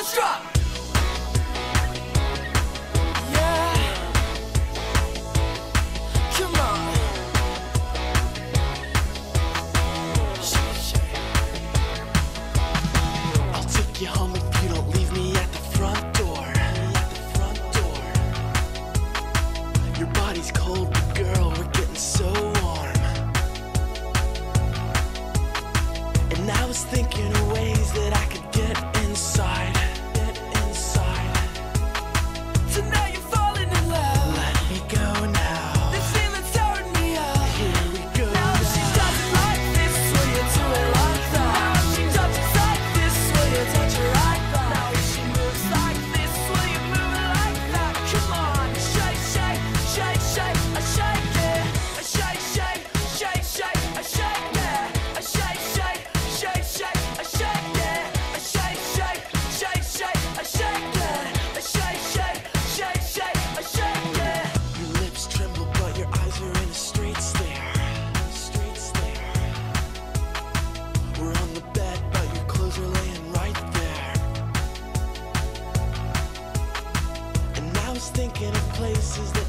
let's drop. I'll take you home if you don't leave me. At the front door. Your body's cold. places